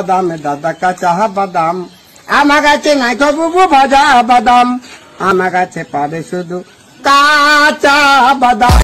বাদাম দাদা কাঁচা বাদাম। আমার কাছে নাই তো বুবু ভাজা বাদাম। আমার কাছে পাবে শুধু কাঁচা বাদাম।